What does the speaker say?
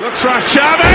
Looks for a shot.